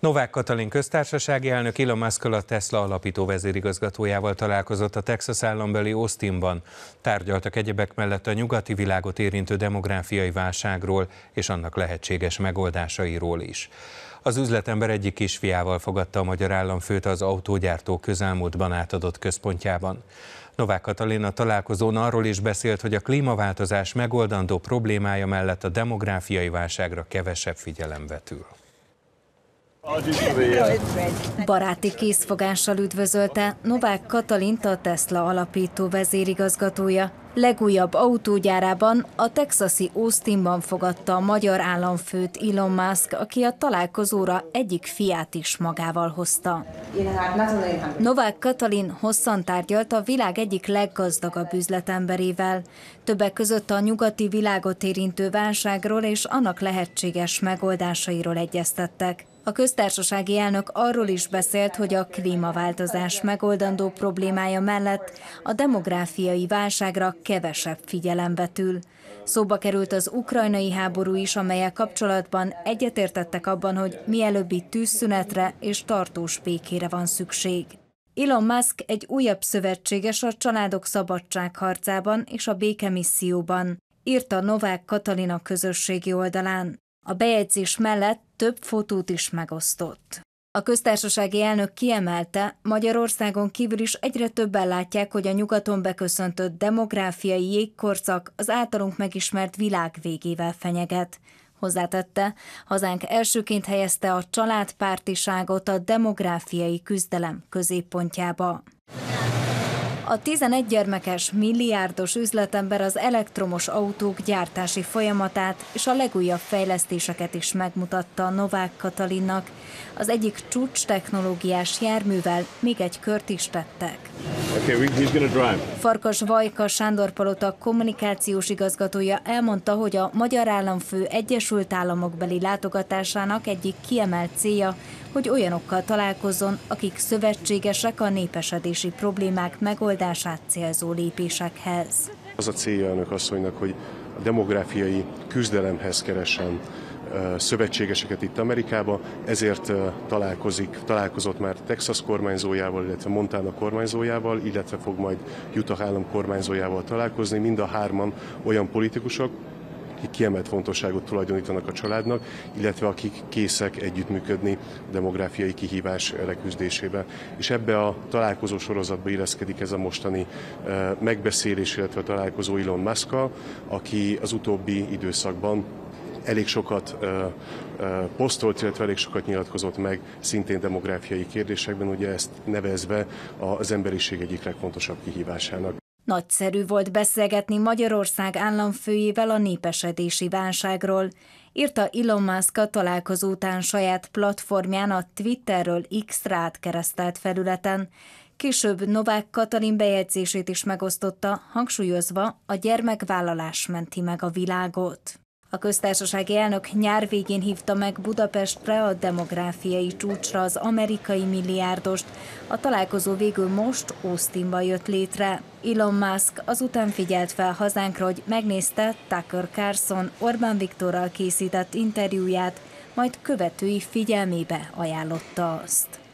Novák Katalin köztársasági elnök Elon Musk a Tesla alapító vezérigazgatójával találkozott a Texas állambeli Austinban. Tárgyaltak egyebek mellett a nyugati világot érintő demográfiai válságról és annak lehetséges megoldásairól is. Az üzletember egyik kisfiával fogadta a magyar államfőt az autógyártó közelmúltban átadott központjában. Novák Katalin a találkozón arról is beszélt, hogy a klímaváltozás megoldandó problémája mellett a demográfiai válságra kevesebb figyelem vetül. Baráti készfogással üdvözölte Novák Katalint a Tesla alapító vezérigazgatója. Legújabb autógyárában, a texasi Austinban fogadta a magyar államfőt Elon Musk, aki a találkozóra egyik fiát is magával hozta. Novák Katalin hosszan tárgyalt a világ egyik leggazdagabb üzletemberével. Többek között a nyugati világot érintő válságról és annak lehetséges megoldásairól egyeztettek. A köztársasági elnök arról is beszélt, hogy a klímaváltozás megoldandó problémája mellett a demográfiai válságra kevesebb figyelem vetül. Szóba került az ukrajnai háború is, amelyek kapcsolatban egyetértettek abban, hogy mielőbbi tűzszünetre és tartós békére van szükség. Elon Musk egy újabb szövetséges a családok szabadságharcában és a békemisszióban, írta Novák Katalina közösségi oldalán. A bejegyzés mellett több fotót is megosztott. A köztársasági elnök kiemelte, Magyarországon kívül is egyre többen látják, hogy a nyugaton beköszöntött demográfiai jégkorszak az általunk megismert világ végével fenyeget. Hozzátette, hazánk elsőként helyezte a családpártiságot a demográfiai küzdelem középpontjába. A 11 gyermekes, milliárdos üzletember az elektromos autók gyártási folyamatát és a legújabb fejlesztéseket is megmutatta Novák Katalinnak. Az egyik csúcs technológiás járművel még egy kört is tettek. Okay. Farkas Vajka Sándor Palota kommunikációs igazgatója elmondta, hogy a magyar államfő Egyesült Államokbeli látogatásának egyik kiemelt célja, hogy olyanokkal találkozzon, akik szövetségesek a népesedési problémák megoldását célzó lépésekhez. Az a célja önök asszonynak, hogy a demográfiai küzdelemhez keresen szövetségeseket itt Amerikába, ezért találkozik, találkozott már Texas kormányzójával, illetve Montana kormányzójával, illetve fog majd Utah állam kormányzójával találkozni. Mind a hárman olyan politikusok, akik kiemelt fontosságot tulajdonítanak a családnak, illetve akik készek együttműködni demográfiai kihívás leküzdésébe. És ebbe a találkozó sorozatba illeszkedik ez a mostani megbeszélés, illetve a találkozó Elon musk aki az utóbbi időszakban elég sokat ö, ö, posztolt, illetve elég sokat nyilatkozott meg szintén demográfiai kérdésekben, ugye ezt nevezve az emberiség egyik legfontosabb kihívásának. Nagyszerű volt beszélgetni Magyarország államfőjével a népesedési válságról, írta Elon Musk a találkozó után saját platformján a Twitterről X-re átkeresztelt felületen. Később Novák Katalin bejegyzését is megosztotta, hangsúlyozva a gyermekvállalás menti meg a világot. A köztársasági elnök nyár végén hívta meg Budapestre a demográfiai csúcsra az amerikai milliárdost. A találkozó végül most Austinba jött létre. Elon Musk azután figyelt fel hazánkra, hogy megnézte Tucker Carlson Orbán Viktorral készített interjúját, majd követői figyelmébe ajánlotta azt.